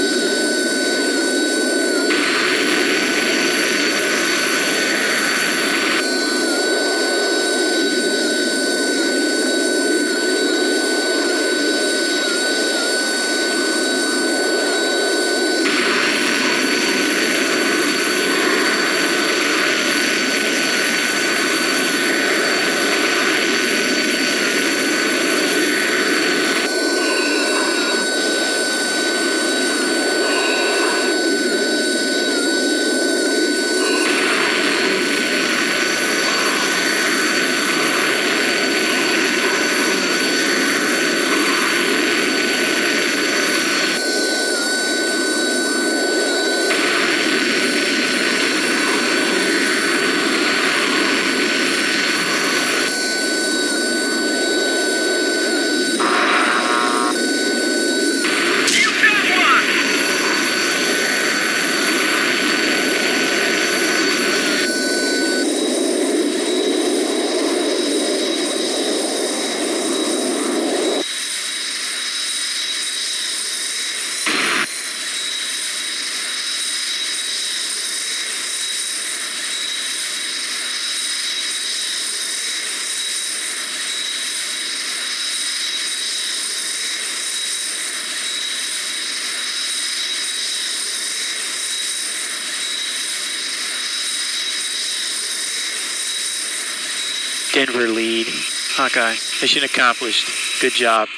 you. Denver lead. Hawkeye, mission accomplished. Good job.